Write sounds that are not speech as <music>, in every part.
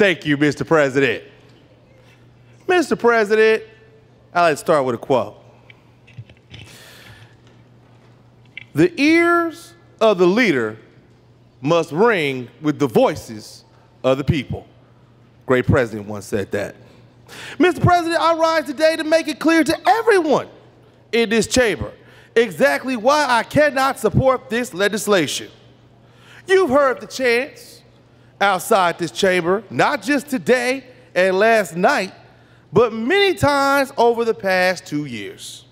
Thank you, Mr. President. Mr. President, I'd like to start with a quote. The ears of the leader must ring with the voices of the people. Great president once said that. Mr. President, I rise today to make it clear to everyone in this chamber exactly why I cannot support this legislation. You've heard the chants outside this chamber, not just today and last night, but many times over the past two years.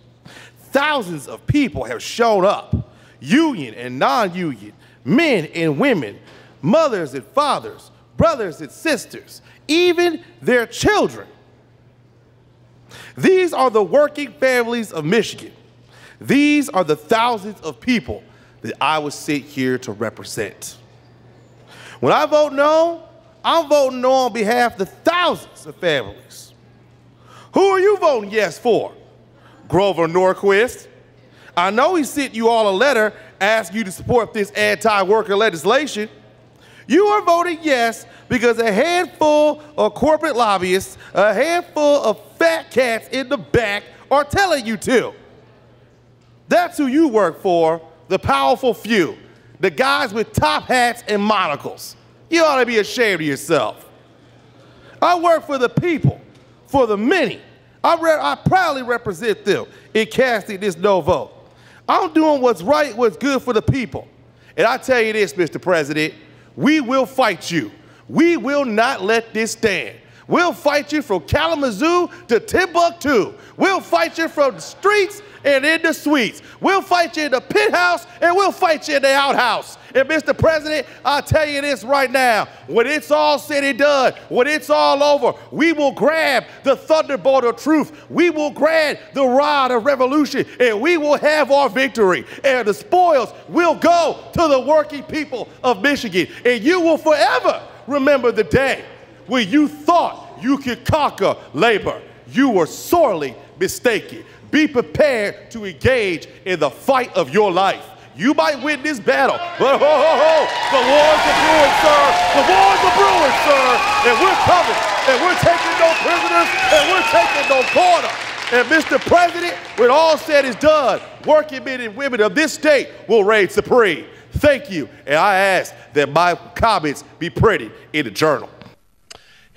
Thousands of people have shown up, union and non union, men and women, mothers and fathers, brothers and sisters, even their children. These are the working families of Michigan. These are the thousands of people that I would sit here to represent. When I vote no, I'm voting no on behalf of the thousands of families. Who are you voting yes for? Grover Norquist. I know he sent you all a letter asking you to support this anti worker legislation. You are voting yes because a handful of corporate lobbyists, a handful of fat cats in the back are telling you to. That's who you work for, the powerful few, the guys with top hats and monocles. You ought to be ashamed of yourself. I work for the people, for the many. I, I proudly represent them in casting this no vote. I'm doing what's right, what's good for the people. And I tell you this, Mr. President, we will fight you. We will not let this stand. We'll fight you from Kalamazoo to Timbuktu. We'll fight you from the streets and in the suites. We'll fight you in the pit house and we'll fight you in the outhouse. And Mr. President, I'll tell you this right now. When it's all said and done, when it's all over, we will grab the thunderbolt of truth. We will grab the rod of revolution and we will have our victory. And the spoils will go to the working people of Michigan. And you will forever remember the day when you thought you could conquer labor. You were sorely mistaken. Be prepared to engage in the fight of your life. You might win this battle, but ho, ho, ho, the wars are brewing, sir. The wars are brewing, sir. And we're coming, and we're taking no prisoners, and we're taking no quarter. And Mr. President, when all said is done, working men and women of this state will reign supreme. Thank you, and I ask that my comments be printed in the journal.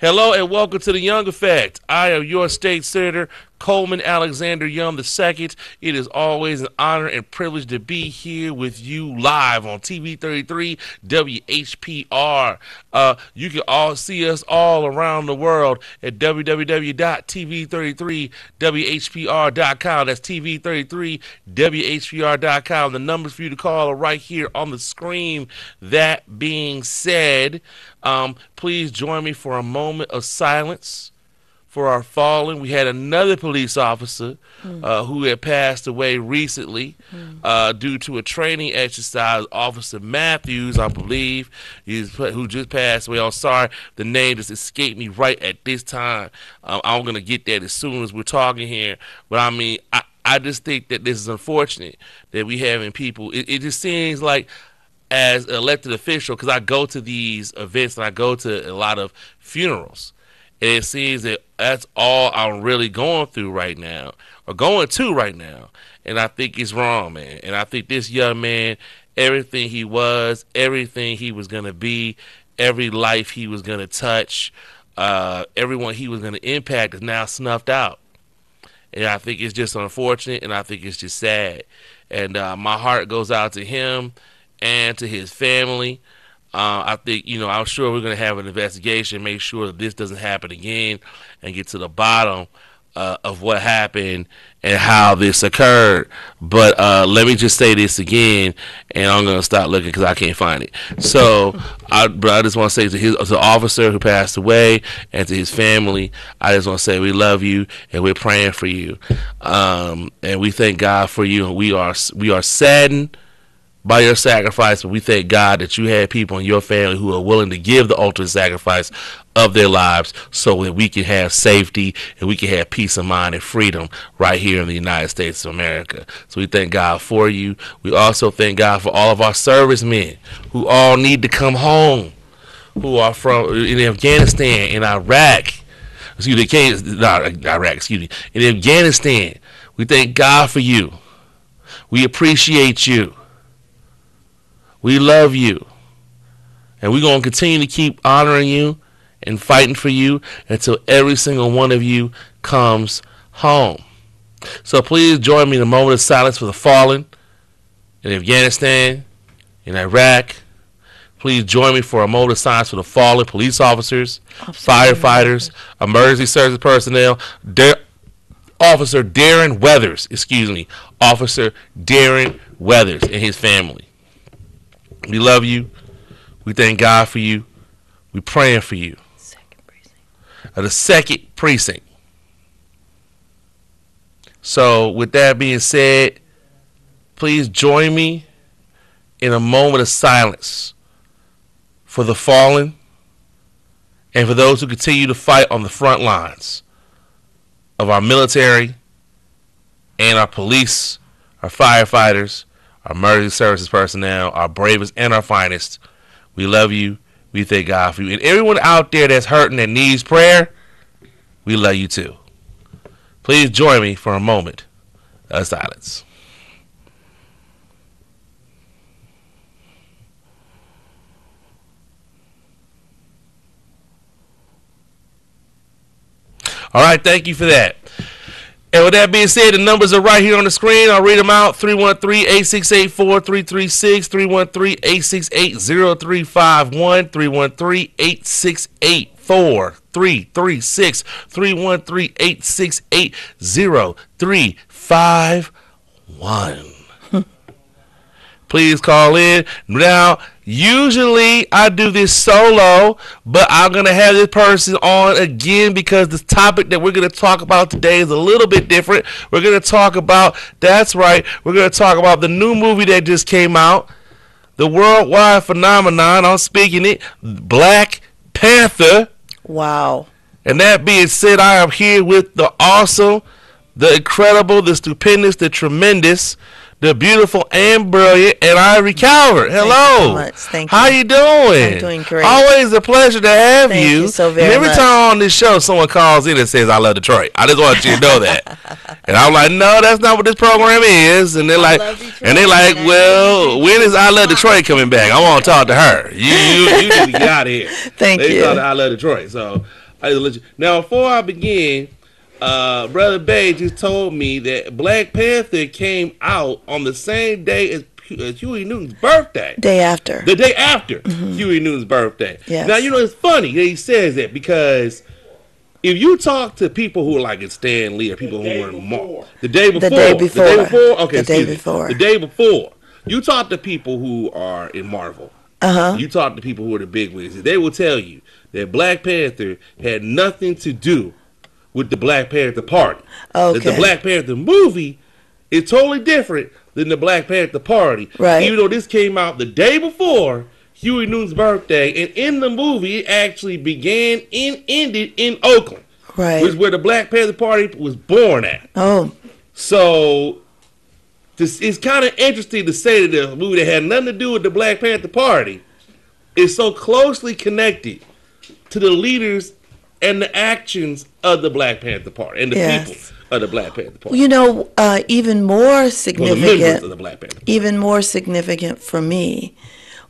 Hello and welcome to the Young Effect. I am your state senator, Coleman Alexander Young II. It is always an honor and privilege to be here with you live on TV 33 WHPR. Uh, you can all see us all around the world at www.tv33whpr.com. That's TV33whpr.com. The numbers for you to call are right here on the screen. That being said, um, please join me for a moment of silence for our fallen. We had another police officer mm. uh, who had passed away recently mm. uh, due to a training exercise. Officer Matthews, I believe, is, who just passed away. I'm sorry, the name just escaped me right at this time. Um, I'm going to get that as soon as we're talking here. But I mean, I, I just think that this is unfortunate that we having people. It, it just seems like as elected official, because I go to these events and I go to a lot of funerals and it seems that that's all I'm really going through right now, or going to right now. And I think it's wrong, man. And I think this young man, everything he was, everything he was going to be, every life he was going to touch, uh, everyone he was going to impact is now snuffed out. And I think it's just unfortunate, and I think it's just sad. And uh, my heart goes out to him and to his family. Uh, I think, you know, I'm sure we're going to have an investigation, make sure that this doesn't happen again, and get to the bottom uh, of what happened and how this occurred. But uh, let me just say this again, and I'm going to stop looking because I can't find it. So, I, but I just want to say to his to the officer who passed away and to his family, I just want to say we love you and we're praying for you, um, and we thank God for you, we are we are saddened by your sacrifice, we thank God that you had people in your family who are willing to give the ultimate sacrifice of their lives so that we can have safety and we can have peace of mind and freedom right here in the United States of America. So we thank God for you. We also thank God for all of our servicemen who all need to come home who are from in Afghanistan, in Iraq, excuse me, not Iraq, excuse me, in Afghanistan. We thank God for you. We appreciate you. We love you. And we're going to continue to keep honoring you and fighting for you until every single one of you comes home. So please join me in a moment of silence for the fallen in Afghanistan, in Iraq. Please join me for a moment of silence for the fallen police officers, Absolutely. firefighters, emergency service personnel, Officer Darren Weathers, excuse me, Officer Darren Weathers and his family. We love you. We thank God for you. We're praying for you. Second precinct. Uh, the second precinct. So, with that being said, please join me in a moment of silence for the fallen and for those who continue to fight on the front lines of our military and our police, our firefighters, our emergency services personnel, our bravest and our finest. We love you. We thank God for you. And everyone out there that's hurting and needs prayer, we love you too. Please join me for a moment of silence. All right, thank you for that. And with that being said, the numbers are right here on the screen. I'll read them out 313 868 4336, 313 868 0351, 313 868 4336, 313 868 0351 please call in. Now, usually I do this solo, but I'm going to have this person on again because the topic that we're going to talk about today is a little bit different. We're going to talk about, that's right, we're going to talk about the new movie that just came out, the worldwide phenomenon, I'm speaking it, Black Panther. Wow. And that being said, I am here with the awesome, the incredible, the stupendous, the tremendous, the beautiful and brilliant Annivory Calvert. Hello. Thank you so Thank How you doing? I'm doing great. Always a pleasure to have Thank you. you so very and every much. time on this show, someone calls in and says, "I love Detroit." I just want you to know that. <laughs> and I'm like, "No, that's not what this program is." And they're like, and they're like, "Well, when is I love Detroit coming back? I want to talk to her. <laughs> You, you, you need to get out of here." Thank they you. Talk to I love Detroit. So I just let you. Now, before I begin uh, Brother Bay just told me that Black Panther came out on the same day as, as Huey Newton's birthday. Day after. The day after mm-hmm. Huey Newton's birthday. Yes. Now, you know, it's funny that he says that because if you talk to people who are like in Stan Lee or people who were in Mar- the day before. The day before. The day before? Okay, the day before. Me. The day before. You talk to people who are in Marvel. Uh-huh. You talk to people who are the big wigs. They will tell you that Black Panther had nothing to do with the Black Panther Party. Okay. That the Black Panther movie is totally different than the Black Panther Party. Right. Even though this came out the day before Huey Newton's birthday, and in the movie it actually began and ended in Oakland. Right. Which is where the Black Panther Party was born at. Oh. So this, it's kind of interesting to say that the movie that had nothing to do with the Black Panther Party is so closely connected to the leaders and the actions of the Black Panther Party and the yes. people of the Black Panther Party. You know, uh, even more significant, well, even more significant for me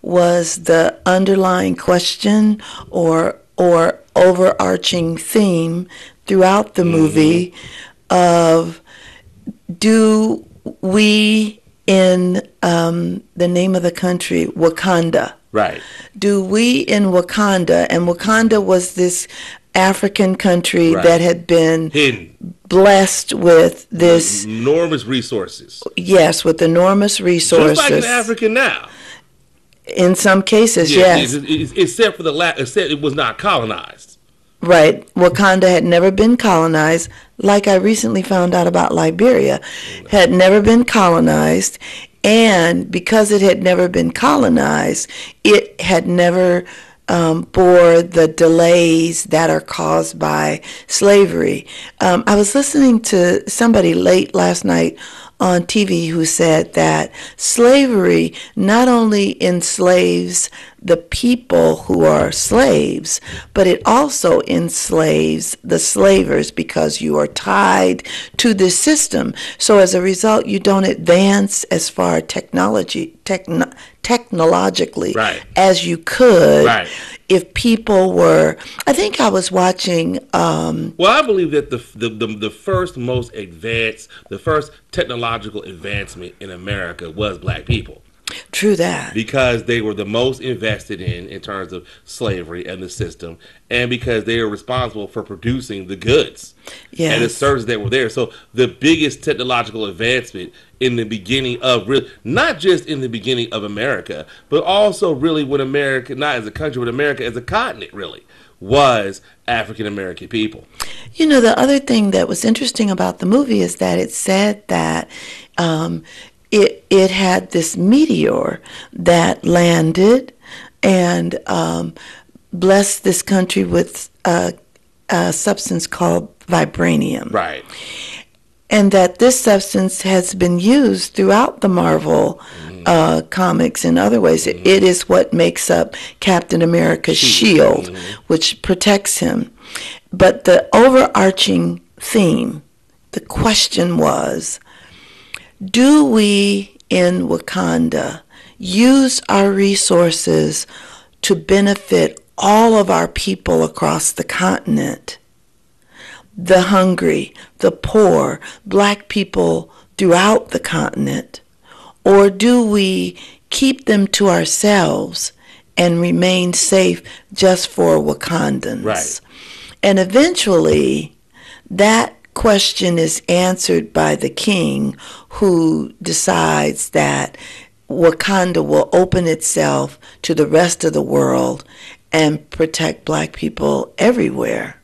was the underlying question or or overarching theme throughout the movie mm-hmm. of do we in um, the name of the country Wakanda Right. Do we in Wakanda, and Wakanda was this African country right. that had been Hidden. blessed with this enormous resources. Yes, with enormous resources. Just like in Africa now. In some cases, yeah, yes. Except for the la- except it was not colonized. Right. Wakanda had never been colonized, like I recently found out about Liberia, had never been colonized, and because it had never been colonized, it had never um, bore the delays that are caused by slavery. Um, I was listening to somebody late last night on TV who said that slavery not only enslaves the people who are slaves, but it also enslaves the slavers because you are tied to this system. So as a result, you don't advance as far technology techno- technologically Right. as you could Right. if people were. I think I was watching. Um, Well, I believe that the, the the the first most advanced, the first technological advancement in America was black people true that. because they were the most invested in in terms of slavery and the system, and because they are responsible for producing the goods Yes. and the services that were there. So the biggest technological advancement in the beginning of real, not just in the beginning of America, but also really when America, not as a country, but America as a continent, really was African American people. You know, the other thing that was interesting about the movie is that it said that um, it it had this meteor that landed and um, blessed this country with a, a substance called vibranium, Right. and that this substance has been used throughout the Marvel. Uh, comics in other ways. It, it is what makes up Captain America's shield, which protects him. But the overarching theme, the question was do we in Wakanda use our resources to benefit all of our people across the continent? The hungry, the poor, black people throughout the continent? Or do we keep them to ourselves and remain safe just for Wakandans? Right. And eventually, that question is answered by the king who decides that Wakanda will open itself to the rest of the world and protect black people everywhere.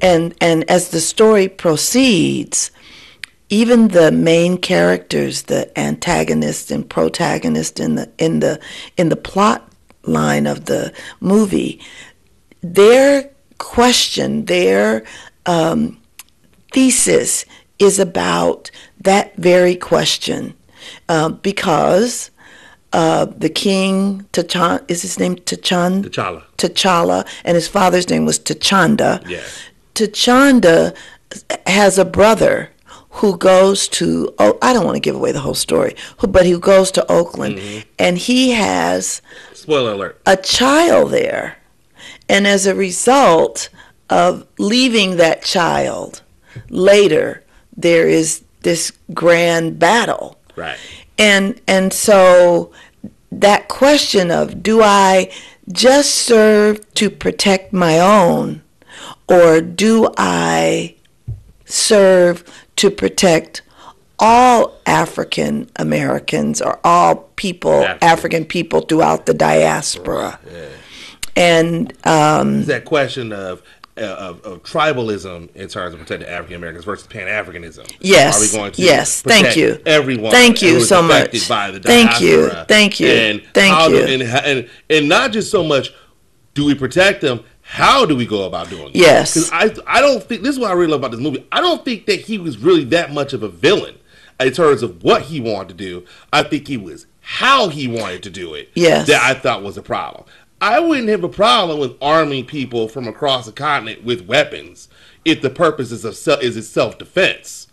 And and as the story proceeds, even the main characters, the antagonist and protagonist in the in the in the plot line of the movie, their question, their um, thesis is about that very question, uh, because uh, the king T'Challa is his name T'Challa. T'Challa. T'Challa, and his father's name was T'Chanda. Yes. T'Chanda has a brother who goes to oh I don't want to give away the whole story, who, but he goes to Oakland, and he has Spoiler alert. a child there, and as a result of leaving that child, later there is this grand battle Right. and and so that question of do I just serve to protect my own or do I serve to protect all African Americans or all people African. African people throughout the diaspora and um, It's that question of, uh, of of tribalism in terms of protecting African Americans versus Pan Africanism. Yes, Are we going to yes, thank you. Everyone. Thank you so much. By the Thank you, thank you, And thank how do- and, and and not just so much do we protect them. How do we go about doing it? Yes. Because I I don't think this is what I really love about this movie. I don't think that he was really that much of a villain in terms of what he wanted to do. I think he was how he wanted to do it. Yes. That I thought was a problem. I wouldn't have a problem with arming people from across the continent with weapons if the purpose is of self, is self defense.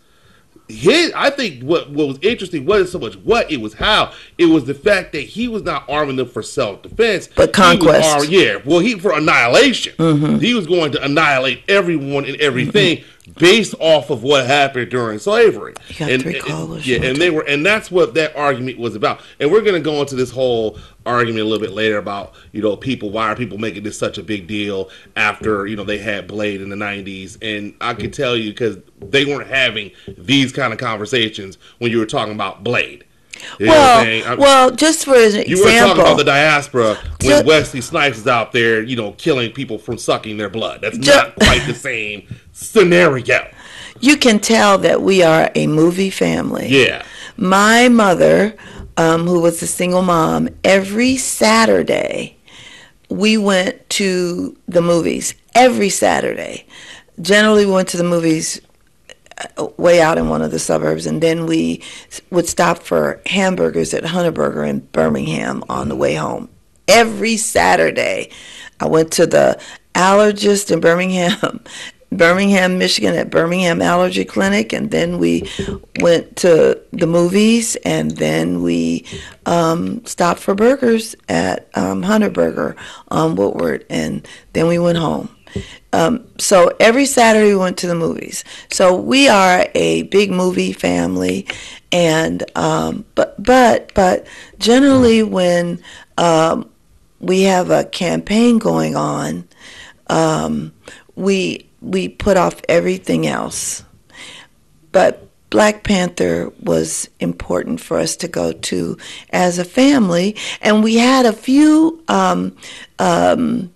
His, I think what what was interesting wasn't so much what it was how it was the fact that he was not arming them for self defense, But conquest. Mm-hmm. yeah, well, he for annihilation. He was going to annihilate everyone and everything based off of what happened during slavery. You got and, three callers, yeah, and they were, and that's what that argument was about. And we're going to go into this whole argument a little bit later about you know people why are people making this such a big deal after you know they had Blade in the '90s, and I can tell you because they weren't having these kind of conversations when you were talking about Blade. You know what I'm saying? well, well, just for an you were talking about the diaspora when Ju- Wesley Snipes is out there, you know, killing people from sucking their blood. That's Ju- not quite the <laughs> same scenario. you can tell that we are a movie family. Yeah. My mother, um, who was a single mom, every Saturday we went to the movies. Every Saturday. Generally, we went to the movies way out in one of the suburbs, and then we would stop for hamburgers at Hunter Burger in Birmingham on the way home. every Saturday. I went to the allergist in Birmingham, <laughs> Birmingham, Michigan, at Birmingham Allergy Clinic, and then we went to the movies, and then we um, stopped for burgers at um, Hunter Burger on Woodward, and then we went home. Um, so every Saturday we went to the movies. So we are a big movie family, and um, but but but generally when um, we have a campaign going on, um, we we put off everything else. But Black Panther was important for us to go to as a family, and we had a few um, um,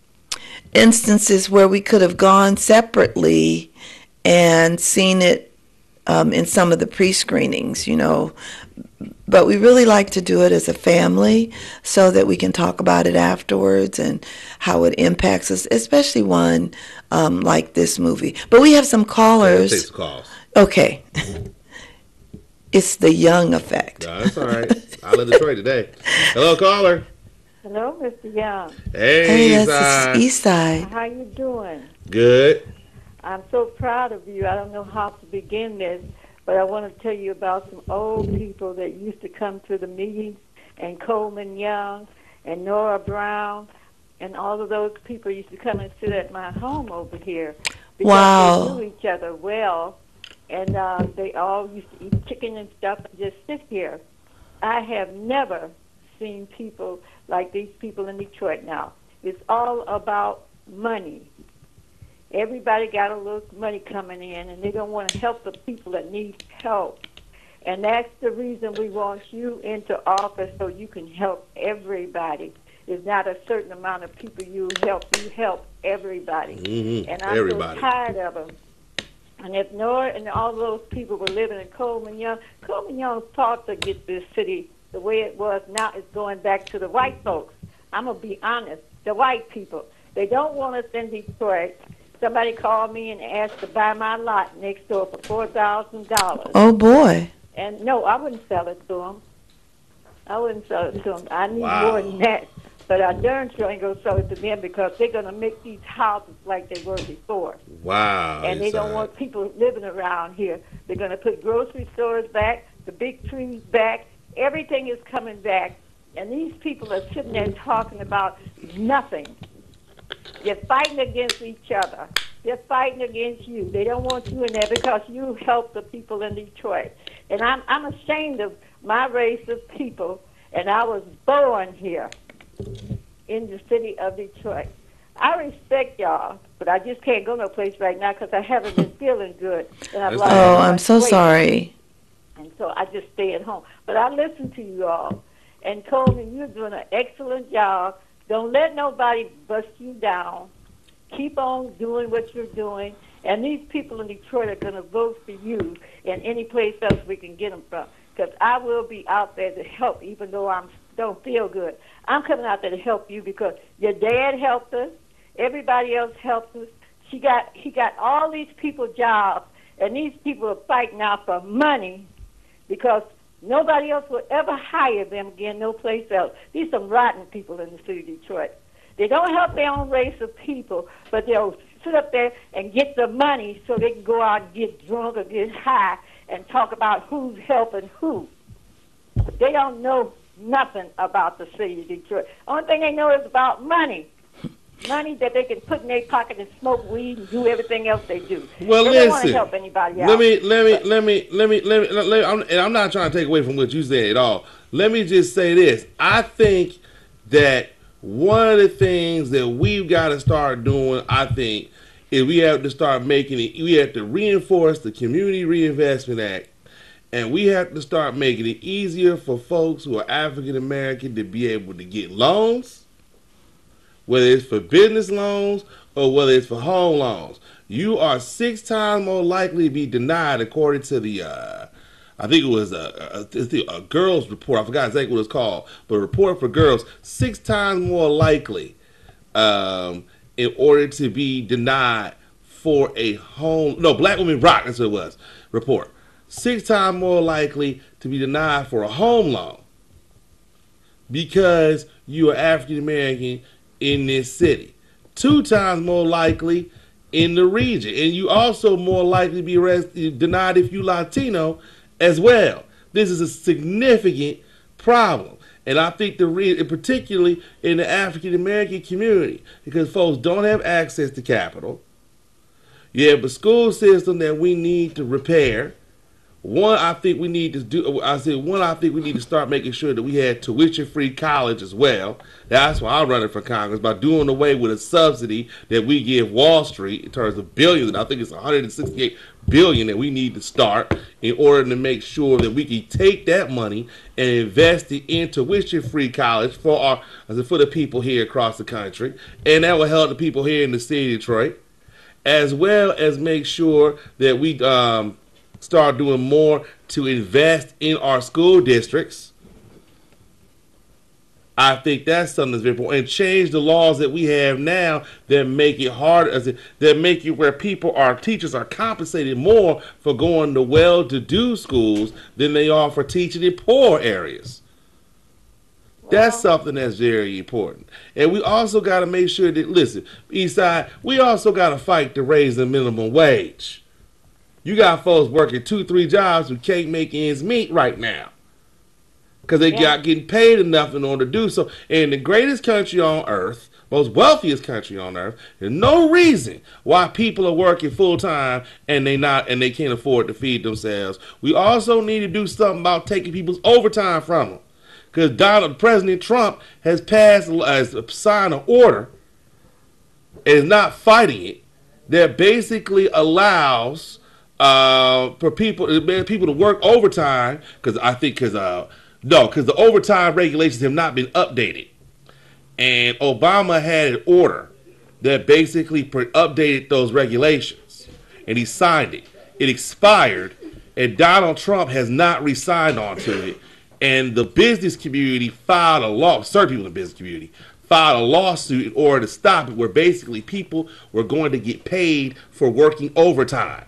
instances where we could have gone separately and seen it um, in some of the pre-screenings, you know. But we really like to do it as a family so that we can talk about it afterwards and how it impacts us, especially one um, like this movie. But we have some callers. Some calls. Okay. <laughs> it's the young effect. No, that's all right. I'm in Detroit today. Hello, caller. Hello, Mr. Young. Hey, Hey, Eastside. that's East Side. How you doing? Good. I'm so proud of you. I don't know how to begin this, but I want to tell you about some old people that used to come to the meetings, and Coleman Young, and Nora Brown, and all of those people used to come and sit at my home over here. Because Wow. They knew each other well, and uh, they all used to eat chicken and stuff and just sit here. I have never seen people like these people in Detroit now. It's all about money. Everybody got a little money coming in, and they don't want to help the people that need help. And that's the reason we want you into office so you can help everybody. It's not a certain amount of people you help. You help everybody. Mhm, And I'm everybody. so tired of them. And if Nora and all those people were living in Coleman Young, Coleman Young fought to get this city the way it was. Now it's going back to the white folks. I'm gonna be honest. The white people. They don't want us in Detroit. Somebody called me and asked to buy my lot next door for four thousand dollars. Oh boy. And no, I wouldn't sell it to them. I wouldn't sell it to them. I need Wow. more than that. But I darn sure ain't gonna sell it to them because they're gonna make these houses like they were before Wow. and they don't Eastside. want people living around here. They're going to put grocery stores back, the big trees back. Everything is coming back, and these people are sitting there talking about nothing. They're fighting against each other. They're fighting against you. They don't want you in there because you help the people in Detroit. And I'm I'm ashamed of my race of people, and I was born here in the city of Detroit. I respect y'all, but I just can't go no place right now because I haven't been feeling good. And I've That's lost Oh, I'm so weight. sorry. And so I just stay at home. But I listen to you all. And Coleman, you're doing an excellent job. Don't let nobody bust you down. Keep on doing what you're doing. And these people in Detroit are going to vote for you and any place else we can get them from. Because I will be out there to help, even though I don't feel good. I'm coming out there to help you because your dad helped us. Everybody else helped us. She got he got all these people jobs, and these people are fighting out for money because nobody else will ever hire them again, no place else. These some rotten people in the city of Detroit. They don't help their own race of people, but they'll sit up there and get the money so they can go out and get drunk or get high and talk about who's helping who. They don't know nothing about the city of Detroit. Only thing they know is about money. Money that they can put in their pocket and smoke weed and do everything else they do. Well, they don't want listen. to help anybody else. Let me, let me, let me, let me, let me, let me I'm, and I'm not trying to take away from what you said at all. Let me just say this. I think that one of the things that we've got to start doing, I think, is we have to start making it, we have to reinforce the Community Reinvestment Act. And we have to start making it easier for folks who are African American to be able to get loans, whether it's for business loans or whether it's for home loans. You are six times more likely to be denied, according to the, uh, I think it was a, a, a girls' report. I forgot exactly what it's called, but a report for girls, six times more likely um, in order to be denied for a home. No, Black Women Rock, that's what it was. Report. Six times more likely to be denied for a home loan because you are African American in this city. Two times more likely in the region. And you also more likely be arrested, denied if you Latino as well. This is a significant problem. And I think the re- particularly in the African American community, because folks don't have access to capital. You have a school system that we need to repair. One, I think we need to do. I said one. I think we need to start making sure that we had tuition-free college as well. That's why I'm running for Congress by doing away with a subsidy that we give Wall Street in terms of billions. And I think it's 168 billion that we need to start in order to make sure that we can take that money and invest it in tuition-free college for our for the people here across the country, and that will help the people here in the city of Detroit, as well as make sure that we. Um, start doing more to invest in our school districts. I think that's something that's very important. And change the laws that we have now that make it harder, that make it where people, our teachers, are compensated more for going to well-to-do schools than they are for teaching in poor areas. That's something that's very important. And we also got to make sure that, listen, Eastside, we also got to fight to raise the minimum wage. You got folks working two, three jobs who can't make ends meet right now because they yeah. got getting paid enough in order to do so. And the greatest country on earth, most wealthiest country on earth, there's no reason why people are working full time and they not and they can't afford to feed themselves. We also need to do something about taking people's overtime from them. Because Donald President Trump has passed as a sign of order and is not fighting it that basically allows uh, for people people to work overtime because I think because uh, no because the overtime regulations have not been updated, and Obama had an order that basically updated those regulations, and he signed it. It expired, and Donald Trump has not re-signed onto it. And the business community filed a law. Certain people in the business community filed a lawsuit in order to stop it, where basically people were going to get paid for working overtime.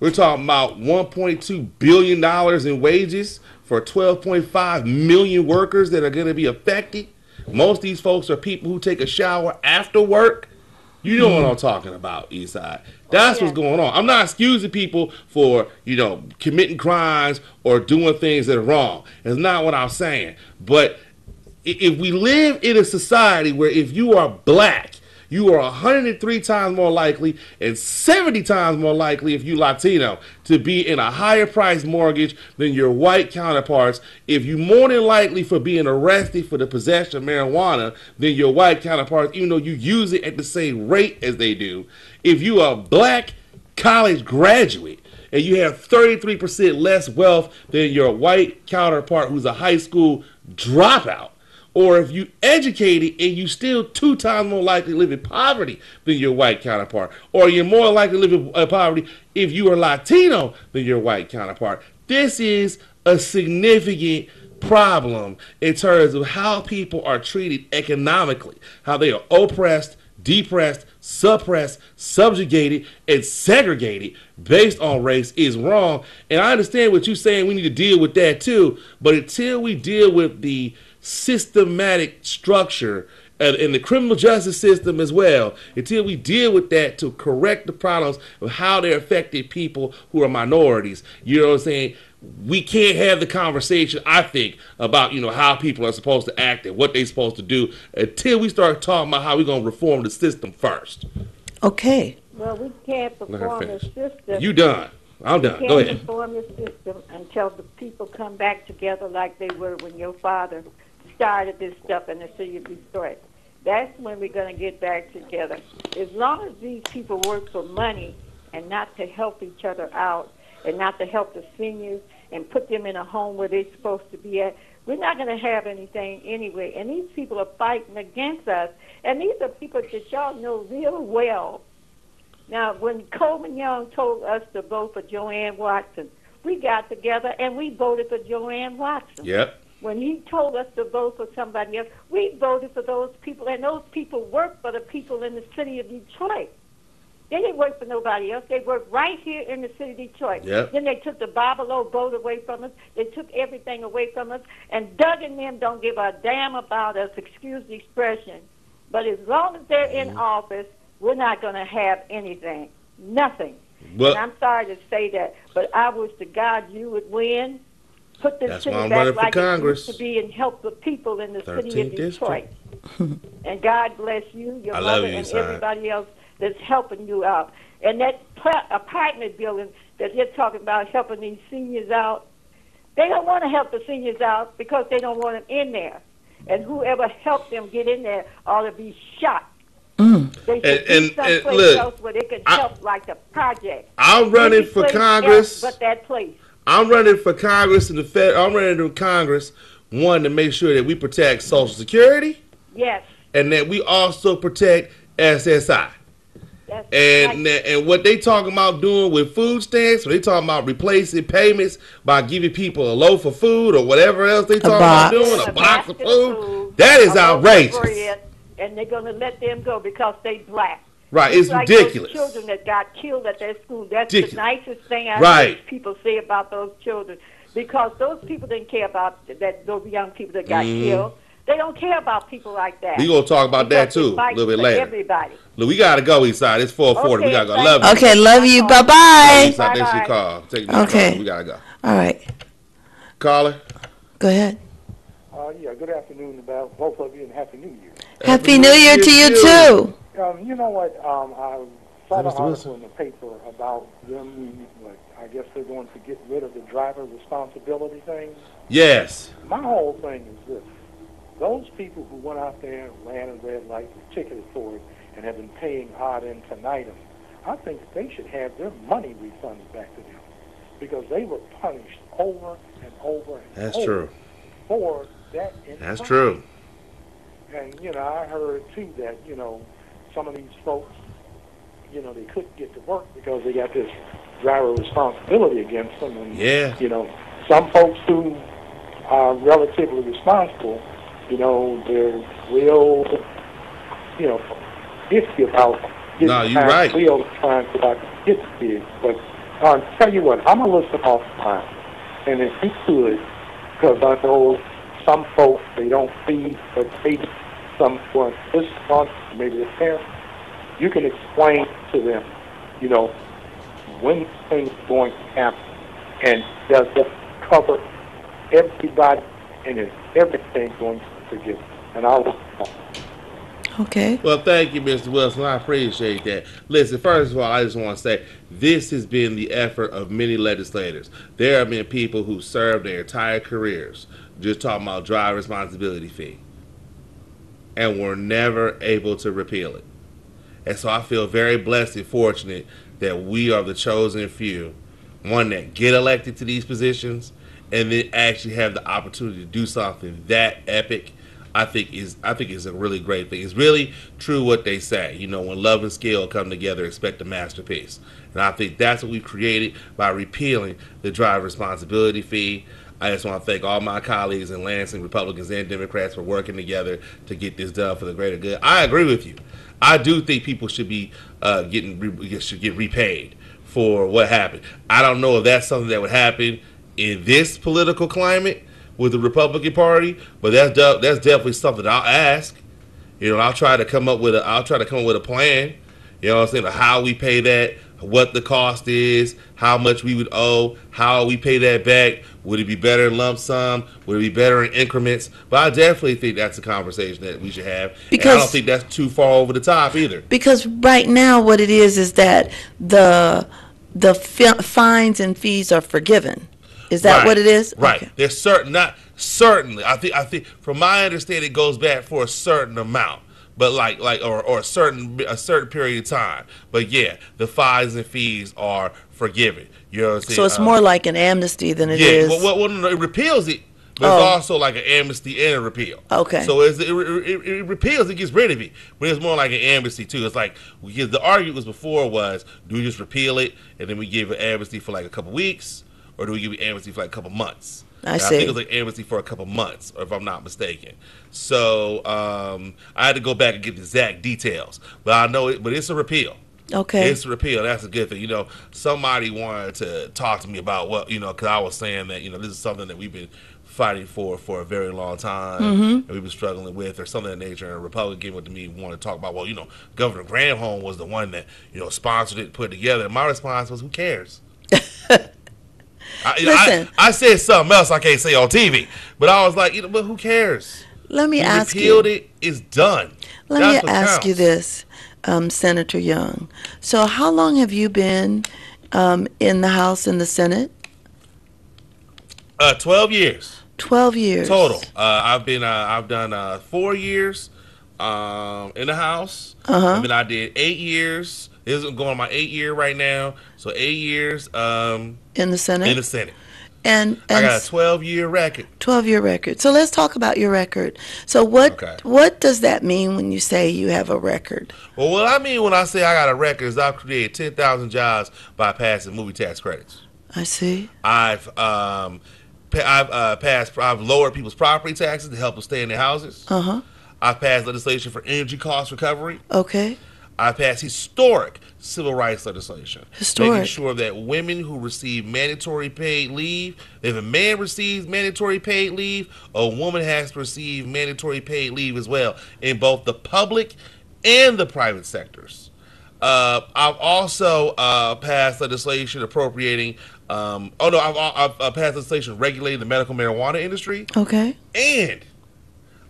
We're talking about 1.2 billion dollars in wages for 12.5 million workers that are going to be affected. Most of these folks are people who take a shower after work. You know what hmm. I'm talking about, Eastside. That's what's going on. I'm not excusing people for, you know, committing crimes or doing things that are wrong. It's not what I'm saying. But if we live in a society where if you are black you are 103 times more likely and 70 times more likely if you Latino to be in a higher price mortgage than your white counterparts. If you more than likely for being arrested for the possession of marijuana than your white counterparts, even though you use it at the same rate as they do. If you are a black college graduate and you have 33% less wealth than your white counterpart who's a high school dropout or if you educated and you still two times more likely to live in poverty than your white counterpart, or you're more likely to live in uh, poverty if you are Latino than your white counterpart. This is a significant problem in terms of how people are treated economically, how they are oppressed, depressed, suppressed, subjugated, and segregated based on race is wrong. And I understand what you're saying. We need to deal with that too. But until we deal with the systematic structure in the criminal justice system as well until we deal with that to correct the problems of how they're affecting people who are minorities. You know what I'm saying? We can't have the conversation, I think, about you know how people are supposed to act and what they're supposed to do until we start talking about how we're gonna reform the system first. Okay. Well, we can't reform the system. You done. I'm done. Go ahead. reform the system until the people come back together like they were when your father started this stuff in the city of Detroit. That's when we're going to get back together. As long as these people work for money and not to help each other out and not to help the seniors and put them in a home where they're supposed to be at, we're not going to have anything anyway. And these people are fighting against us. And these are people that y'all know real well. Now, when Coleman Young told us to vote for JoAnn Watson, we got together and we voted for JoAnn Watson. Yep when he told us to vote for somebody else, we voted for those people, and those people work for the people in the city of Detroit. They didn't work for nobody else. They worked right here in the city of Detroit. Yep. Then they took the Boblo boat away from us. They took everything away from us. And Doug and them don't give a damn about us, excuse the expression. But as long as they're in Mm-hmm. office, we're not going to have anything. Nothing. Well- and I'm sorry to say that, but I wish to God you would win. Put this That's city why I'm back running for like Congress. it used to be and help the people in the city 13th of Detroit. district. <laughs> and God bless you, your I love mother, you, and son. everybody else that's helping you out. And that pla- apartment building that they're talking about helping these seniors out, they don't want to help the seniors out because they don't want them in there. And whoever helped them get in there ought to be shot. Mm. They should And- be and- someplace and look, else where they can I- help, like the project. I'm running Any for place Congress. but that place. I'm running for Congress and the Fed. I'm running for Congress. One to make sure that we protect Social Security Yes, and that we also protect SSI. that's And right. and what they talking about doing with food stamps, when they talking about replacing payments by giving people a loaf of food or whatever else they talking about doing, Yes, a box of basket food, that is a loaf of outrageous. And they're going to let them go because they black. Right, it's like ridiculous. Those children that got killed at their school. That's Ridiculous. the nicest thing I Right. heard people say about those children. Because those people didn't care about that those young people that got killed. They don't care about people like that. We gonna talk about that Because they too a little bit later. Everybody. Look, we gotta go, Eastside. It's 440. we gotta go. Love you. you. Okay, love you. Bye bye. Eastside. Thanks for call. Take the Okay. call. We gotta go. All right, Caller. go ahead. Uh, yeah, good afternoon, about both of you, and Happy New Year. Happy New Year to you too. Um, you know what? Um, I saw Mr. an article in the paper about them. Like, I guess they're going to get rid of the driver responsibility thing. Yes. My whole thing is this: those people who went out there and ran a red light, were ticketed for it, and have been paying ad infinitum, I think they should have their money refunded back to them because they were punished over and over and That's over true. for that. That's infraction. true. And, you know, I heard, too, that, you know, some of these folks, you know, they couldn't get to work because they got this driver responsibility against them. And, Yeah. you know, some folks who are relatively responsible, you know, they're real, you know, iffy about getting No, you behind right. wheel trying to like, get the kids. But uh, tell you what, I'm going to listen offline. And if you could, because I know some folks, they don't see, but maybe some want this month, maybe the parents, you can explain to them, you know, when things going to happen, and does it cover everybody, and is everything going to forgive? And I'll. Okay. Well, thank you, Mr. Wilson. I appreciate that. Listen, first of all, I just want to say this has been the effort of many legislators. There have been people who served their entire careers just talking about driver responsibility fee and were never able to repeal it. And so I feel very blessed and fortunate that we are the chosen few, one that get elected to these positions and then actually have the opportunity to do something that epic. I think is I think is a really great thing. It's really true what they say. You know, when love and skill come together, expect a masterpiece. And I think that's what we created by repealing the driver responsibility fee. I just want to thank all my colleagues in Lansing, Republicans and Democrats, for working together to get this done for the greater good. I agree with you. I do think people should be uh, getting should get repaid for what happened. I don't know if that's something that would happen in this political climate with the Republican Party, but that's de- that's definitely something I'll ask. You know, I'll try to come up with a I'll try to come up with a plan. You know what I'm saying? How we pay that, what the cost is, how much we would owe, how we pay that back. Would it be better in lump sum? Would it be better in increments? But I definitely think that's a conversation that we should have. and I don't think that's too far over the top either. Because right now, what it is is that the the fi- fines and fees are forgiven. Is that Right. what it is? Right. Okay. There's certain not certainly. I think I think from my understanding it goes back for a certain amount. But like like or, or a certain a certain period of time. But yeah, the fines and fees are forgiven. You know what I'm saying? So it's Uh, more like an amnesty than it yeah, is. well, well, well, no, it repeals it, but it's Oh. also like an amnesty and a repeal. Okay. So it's, it, it, it repeals, it gets rid of it, but it's more like an amnesty too. It's like the argument was before was do we just repeal it and then we give an amnesty for like a couple weeks, or do we give amnesty for like a couple months? I And see. think it was like amnesty for a couple months, if I'm not mistaken. So um, I had to go back and get the exact details, but I know it. But it's a repeal. Okay. It's repealed. That's a good thing. You know, somebody wanted to talk to me about what you know, because I was saying that you know this is something that we've been fighting for for a very long time, Mm-hmm. and we've been struggling with, or something of that nature. And a Republican with me wanted to talk about, well, you know, Governor Granholm was the one that you know sponsored it, put it together. And my response was, who cares? <laughs> I, know, I- Listen. I, said something else I can't say on TV, but I was like, you know, but who cares? Let me ask you. it. It's done. Let That's me ask you this, um, Senator Young. So, how long have you been um, in the House and the Senate? Uh, Twelve years. Twelve years total. Uh, I've been uh, I've done uh, four years um, in the house. Uh-huh. And then I did eight years. This is going on my eight year right now. So eight years um, in the Senate, in the Senate. and I got a twelve year record. twelve year record. So let's talk about your record. So what Okay. what does that mean when you say you have a record? Well, what I mean when I say I got a record is I've created ten thousand jobs by passing movie tax credits. I see. I've um, I've uh, passed. I've lowered people's property taxes to help them stay in their houses. Uh huh. I've passed legislation for energy cost recovery. Okay. I passed historic civil rights legislation, Historic. making sure that women who receive mandatory paid leave, if a man receives mandatory paid leave, a woman has to receive mandatory paid leave as well in both the public and the private sectors. Uh, I've also uh, passed legislation appropriating. Um, oh no, I've, I've, I've passed legislation regulating the medical marijuana industry. Okay. And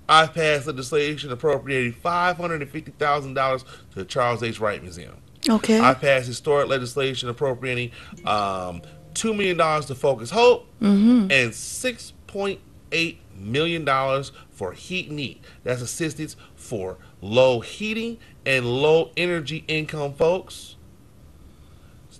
I've passed legislation appropriating five hundred and fifty thousand dollars to the Charles H. Wright Museum. Okay. I passed historic legislation appropriating um, two million dollars to Focus Hope Mm-hmm. and six point eight million dollars for Heat and Eat. That's assistance for low heating and low energy income folks,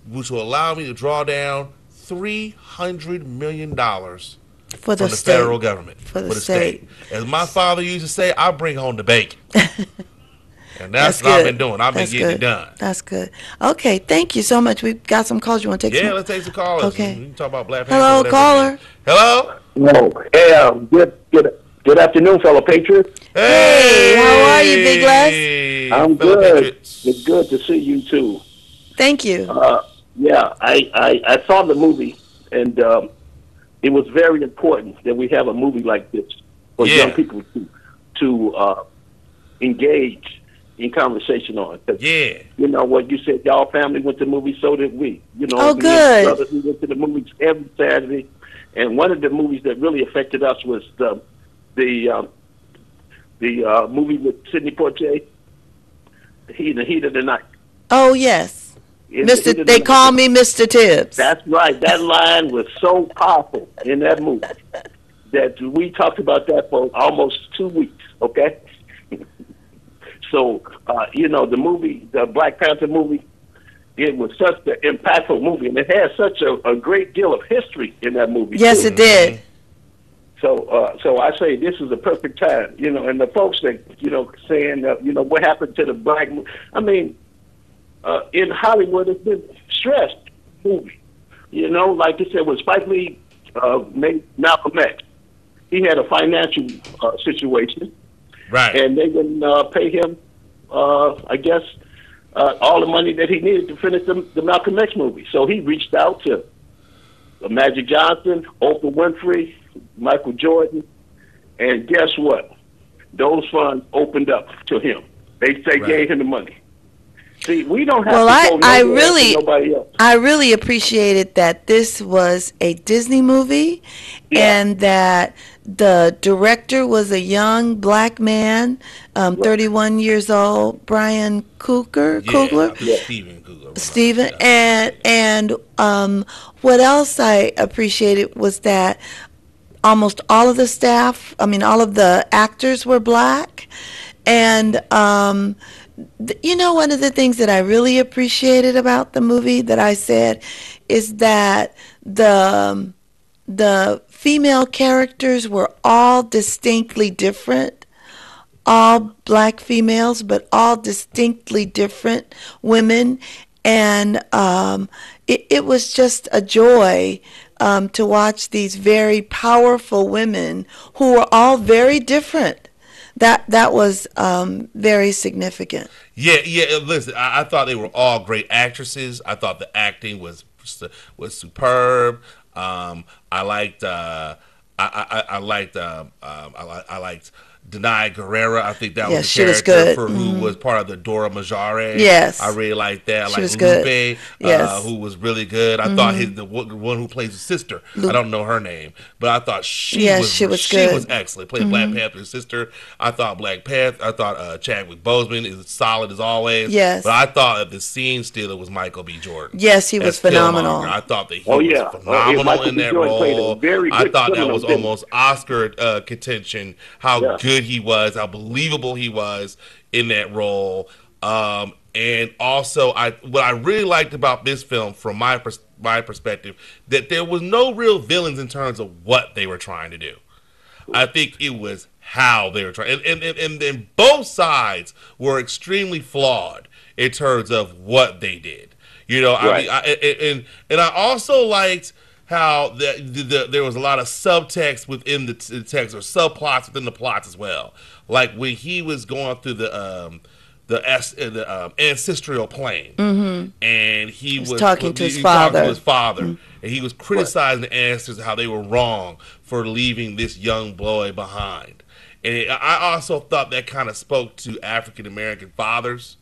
which will allow me to draw down three hundred million dollars for the from the state. federal government For the state. As my father used to say, I bring home the bacon. <laughs> and That's that's, what I've been doing. I've been getting good. it done. That's good. Okay. Thank you so much. We've got some calls. You want to take Yeah, some? let's take some callers. Okay. We can talk about Black Hello, whatever caller. is. Hello. No. Hey, um, good, good, good afternoon, fellow patriots. Hey, how are you, Big Les? Hey, I'm fellow good. patriots. It's good to see you too. Thank you. Uh, yeah, I, I, I saw the movie, and um, it was very important that we have a movie like this for Yeah. young people to to uh, engage in conversation on. 'Cause, Yeah. You know what you said, y'all family went to the movies, so did we. You know, Oh, me good. Brothers, we went to the movies every Saturday, and one of the movies that really affected us was the the um, the uh, movie with Sidney Poitier, The Heat, the Heat of the Night. Oh yes, In the Heat Mister. of the They Night. call me Mister Tibbs. That's right. That line was so powerful in that movie that we talked about that for almost two weeks. Okay. <laughs> so uh, you know the movie, the Black Panther movie, it was such an impactful movie, and it had such a, a great deal of history in that movie. Yes, too. it did. So, uh, so I say this is a perfect time, you know. And the folks that you know saying, uh, you know, what happened to the black? I mean, uh, in Hollywood, it's been stressed movie. You know, like I said, when Spike Lee uh, made Malcolm X, he had a financial uh, situation, Right. and they didn't uh, pay him. Uh, I guess uh, all the money that he needed to finish the, the Malcolm X movie. So he reached out to Magic Johnson, Oprah Winfrey, Michael Jordan, and guess what? Those funds opened up to him. They they Right. gave him the money. See, we don't have Well, to I- go I really- nobody else. I really appreciated that this was a Disney movie Yeah. and that the director was a young black man, um, 31 years old, Brian Cougar, yeah. Coogler. I think Steven Stephen and and um, what else I appreciated was that almost all of the staff, I mean, all of the actors were black, and um, th- you know, one of the things that I really appreciated about the movie that I said is that the um, the female characters were all distinctly different all black females, but all distinctly different women. And um, it, it was just a joy um, to watch these very powerful women who were all very different. That that was um, very significant. Yeah, yeah. Listen, I, I thought they were all great actresses. I thought the acting was was superb. Um, I liked. Uh, I, I, I liked. Uh, um, I, I liked Danai Gurira. I think that Yes, was she the was character good. for who Mhm. was part of the Dora Milaje. Yes. I really liked that. I She liked was good. Lupe, Yes. uh, who was really good. I thought his the one one who plays his sister. I don't know her name, but I thought she Yes, was she was she good. Mm-hmm. was excellent. Played Black Panther's sister. I thought Black Panther. I thought uh, Chadwick Boseman is solid as always. Yes. but I thought that the scene stealer was Michael B. Jordan. Yes, he was as Killmonger. phenomenal. I thought that he Oh, was yeah. Oh, yeah, phenomenal Michael in that Jordan role. I thought that was almost Oscar uh, contention. How Yeah. Good he was, how believable he was in that role. Um, and also, I what I really liked about this film, from my pers- my perspective, that there was no real villains in terms of what they were trying to do. I think it was how they were trying, and and, and, and then both sides were extremely flawed in terms of what they did. You know, I mean, I, and and I also liked how the, the, the there was a lot of subtext within the, t- the text or subplots within the plots as well. Like when he was going through the um the S, uh, the um, ancestral plane, and he was, Mm-hmm. talking to he- his he father. to his father, and he was criticizing the ancestors how they were wrong for leaving this young boy behind. And it, I also thought that kind of spoke to African American fathers.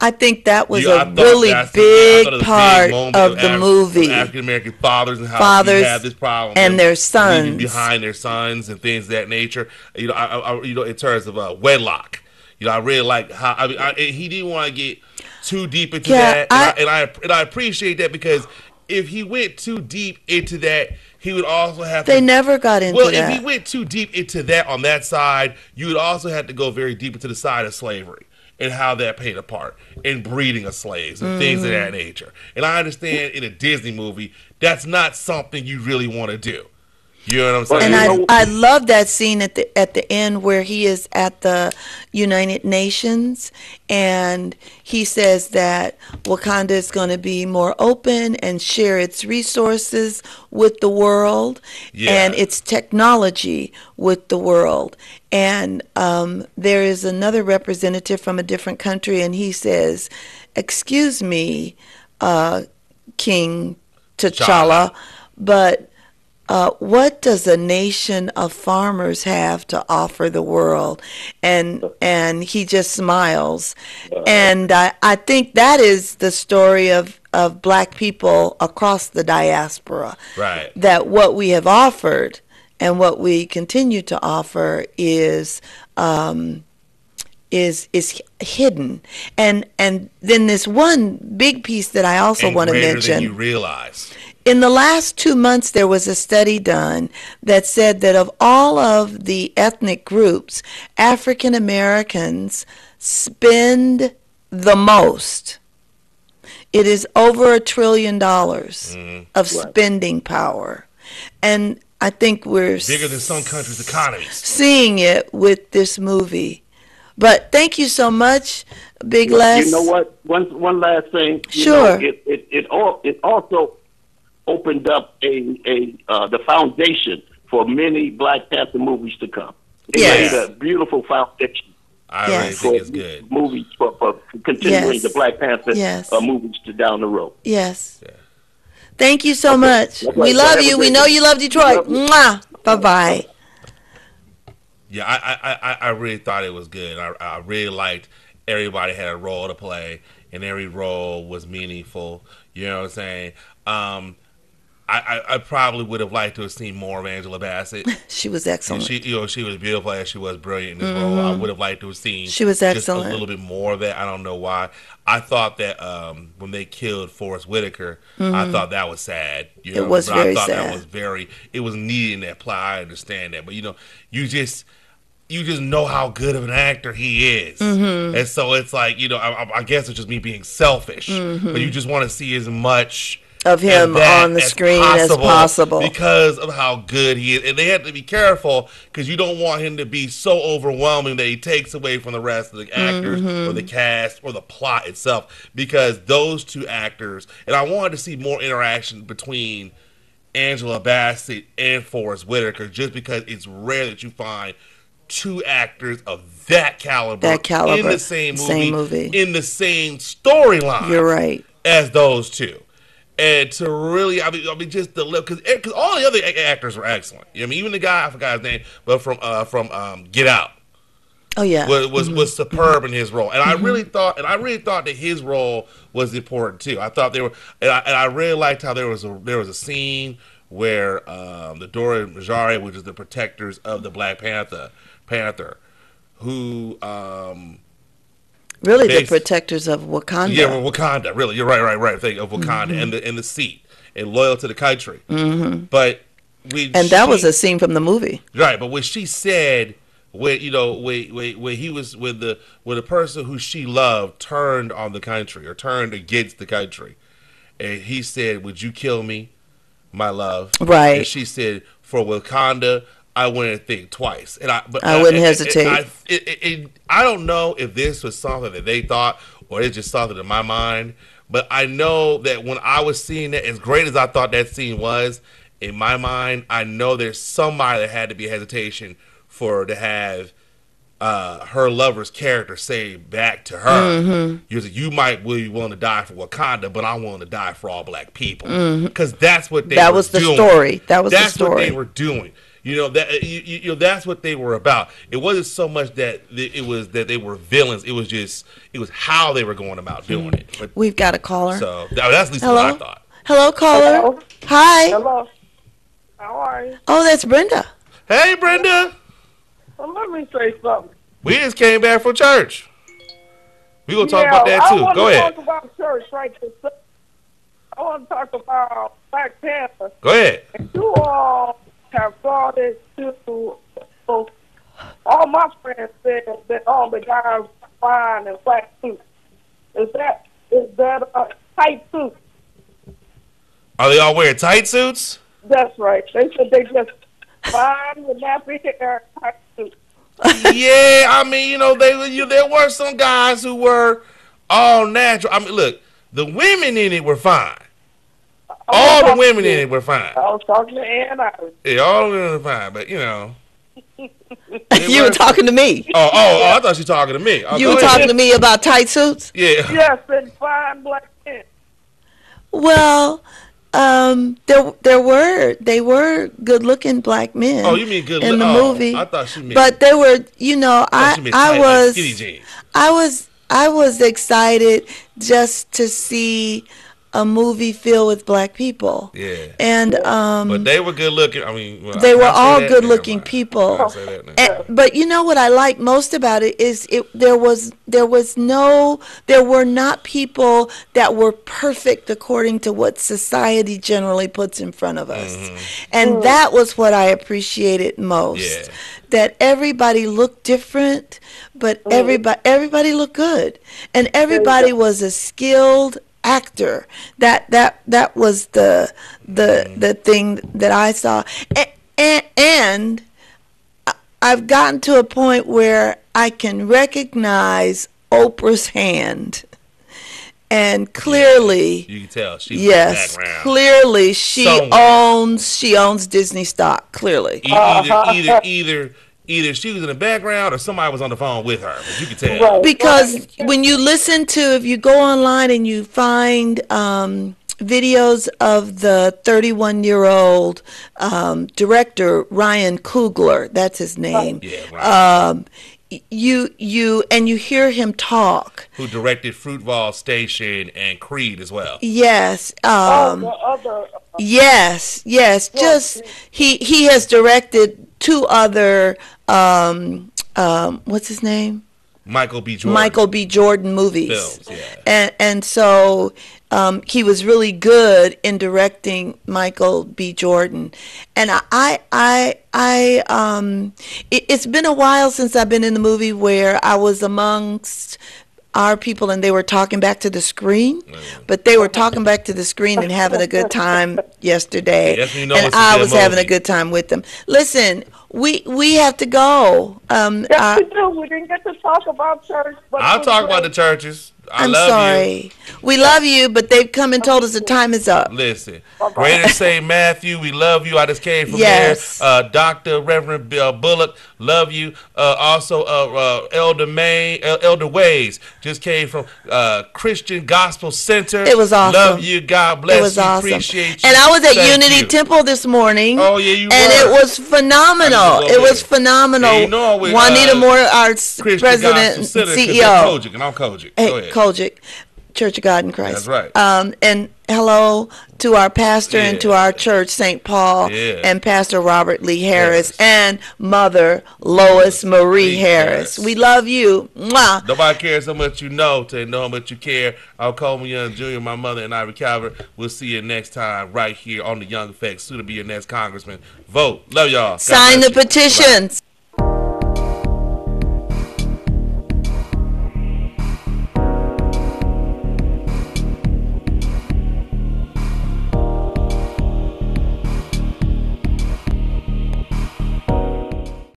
I think that was Yeah, a thought really that's the- yeah, I big thought it was a part of the Af- movie. African American fathers and how Fathers have this problem and their sons. behind their sons and things of that nature. You know, I, I, you know, in terms of uh, wedlock. You know, I really like how I mean, I, he didn't want to get too deep into Yeah, that, and I, and I and I appreciate that because if he went too deep into that, he would also have They to never got into well, that. if he went too deep into that on that side, you would also have to go very deep into the side of slavery and how that played a part in breeding of slaves and things of that mm. nature. And I understand in a Disney movie, that's not something you really want to do. You know what I'm saying? and I, I love that scene at the at the end where he is at the United Nations and he says that Wakanda is going to be more open and share its resources with the world Yeah. and its technology with the world. And um, there is another representative from a different country and he says, "Excuse me, uh, King T'Challa, T'Challa. but." Uh, what does a nation of farmers have to offer the world? And and he just smiles, and I, I think that is the story of of black people across the diaspora. Right. That what we have offered and what we continue to offer is. Um, is is hidden and and then this one big piece that I also and want to mention than you realize. In the last two months, there was a study done that said that of all of the ethnic groups, African Americans spend the most. It is over a trillion dollars mm-hmm. of spending power. And I think we're Bigger than some countries' economies. seeing it with this movie. But thank you so much, Big Les. You know what? One one last thing. You Sure. Know, it it it, all, it also opened up a a uh, the foundation for many Black Panther movies to come. It Yes. laid a beautiful foundation I Yes. really think it's good. movies for, for continuing Yes. the Black Panther Yes. uh, movies to down the road. Yes. Thank you so much. Okay. We love Have you. We know you love Detroit. Love you. Mwah. Bye bye. Yeah, I, I, I, I really thought it was good. I, I really liked everybody had a role to play, and every role was meaningful. You know what I'm saying? Um, I, I, I probably would have liked to have seen more of Angela Bassett. <laughs> She was excellent. She, you know, she was beautiful as she was brilliant in this role. I would have liked to have seen Mm-hmm. She was excellent. a little bit more of that. I don't know why. I thought that um, when they killed Forest Whitaker, I thought that was sad. You Mm-hmm. It was but very I thought sad. that was very. It was needed in that plot. I understand that, but you know, you just. You just know how good of an actor he is, Mm-hmm. and so it's like you know. I, I- guess it's just me being selfish, but you just want to see as much Mm-hmm. Of him on the as screen as possible. because of how good he is. And they have to be careful because you don't want him to be so overwhelming that he takes away from the rest of the actors or the mm-hmm. cast or the plot itself. Because those two actors, and I wanted to see more interaction between Angela Bassett and Forest Whitaker just because it's rare that you find two actors of that caliber, That caliber. in the same movie, Same movie. in the same storyline. You're right. as those two. And to really, I mean, I mean, just the because because all the other actors were excellent. I mean, even the guy I forgot his name, but from uh from um Get Out Oh yeah. was was, Mm-hmm. was superb in his role, and I really thought, and I really thought that his role was important too. I thought they were, and I, and I really liked how there was a there was a scene where um, the Dora Milaje, which is the protectors of the Black Panther, Panther, who um, really, the protectors of Wakanda. yeah, well, Wakanda. Really, you're right, right, right. Think of Wakanda Mm-hmm. and the and the seat and loyal to the country. Mm-hmm. But we and that was a scene from the movie. right. But when she said, when you know, when when, when he was with the when the person who she loved turned on the country or turned against the country, and he said, "Would you kill me, my love?" Right. And she said, "For Wakanda." I wouldn't think twice, and I. But I wouldn't and- hesitate. I, it, it, it, I don't know if this was something that they thought, or it's just something in my mind. But I know that when I was seeing that, as great as I thought that scene was, in my mind, I know there's somebody that had to be hesitation for to have uh, her lover's character say back to her, Mm-hmm. you, you might be willing to die for Wakanda, but I'm willing to die for all black people because that's what they Mm-hmm. That was the doing. story. That was the story. that's what they were doing. You know that uh, you, you you know that's what they were about. It wasn't so much that it was that they were villains. It was just it was how they were going about doing it. But We've got a caller. so that, that's at least Hello. what I thought. Hello, caller. Hello? Hi. Hello. How are you? Oh, that's Brenda. Hey, Brenda, Well, let me say something. we just came back from church. We gonna talk yeah, about that I too. want Go to ahead. talk about church right this uh, I want to talk about Black Panther. Go ahead. You all have brought it to so all my friends said that all the guys were fine in black suits. Is that is that a tight suit? Are they all wearing tight suits? That's right. They said they just fine with nappy hair, tight suits. yeah, I mean, you know, they you, there were some guys who were all natural. I mean, look, the women in it were fine. All the women in it were fine. I was talking to Annivory. Yeah, all of them were fine, but you know. <laughs> you were talking to me. Oh, oh, oh, I thought you were talking to me. Oh, You were ahead. talking to me about tight suits. Yeah. Yes, and fine black men. Well, um, there there were they were good looking black men. Oh, you mean good in the oh, movie? I thought you meant- But they were, you know, I I thought you meant I tight, like was. I was I was excited just to see a movie filled with black people. Yeah. And um But they were good looking. I mean, well, they can were all good Never looking mind. people. I'll say that now. And, but you know what I like most about it is it there was there was no there were not people that were perfect according to what society generally puts in front of us. Mm-hmm. And that was what I appreciated most. Yeah. That everybody looked different, but everybody everybody looked good. And everybody was a skilled actor. That that that was the the mm-hmm. the thing that I saw. And, and, and I've gotten to a point where I can recognize Oprah's hand. And clearly, You can tell she's yes, in the background. clearly she Somewhere. owns she owns Disney stock, clearly. E- either, either, either, either she was in the background or somebody was on the phone with her. But you can tell. Right. because when you listen to if you go online and you find um, videos of the 31 year old um, director Ryan Coogler that's his name Yeah, right. um, you you and you hear him talk Who directed Fruitvale Station and Creed as well. yes Oh, um, the other Yes, yes. Just he he has directed two other um um what's his name? Michael B. Jordan. Michael B. Jordan movies. Films, yeah. And and so um, he was really good in directing Michael B. Jordan. And I I I, I um it, it's been a while since I've been in the movie where I was amongst our people and they were talking back to the screen, but they were talking back to the screen and having a good time <laughs> yesterday. Yes, we know and I a I good was having a good time with them. Listen, we we have to go. Um, Yes, our- we do. We didn't get to talk about church. But I'll talk about the churches. I I'm love you. sorry. We love you, but they've come and told us the time is up. Listen, Greater St. Matthew, we love you. I just came from Yes. there. Uh, Doctor Reverend uh, Bullock, love you. Uh, also, uh, uh, Elder May, El- Elder Ways, just came from uh, Christian Gospel Center. It was awesome. Love you. God bless It was you. awesome. Appreciate you. And I was at Thank Unity you. Temple this morning. Oh, yeah, you And were. it was phenomenal. Used It was phenomenal. Yeah, you know with, Juanita uh, Moore, our Christian president and Center, 'cause they're CEO. COGIC, and I'm COGIC. Hey, ahead. COGIC, Church of God in Christ. That's right. Um, and hello to our pastor and to our church, St. Paul, Yeah. and Pastor Robert Lee Harris, Yes. and Mother Lois Marie Harris. Harris. We love you. Mwah. Nobody cares how much you know to know how much you care. I'll Coleman Young Jr., my mother, Annivory Calvert. We'll see you next time right here on the Young Effects. Soon to be your next congressman. Vote. Love y'all. God Sign the you. Bye. petitions.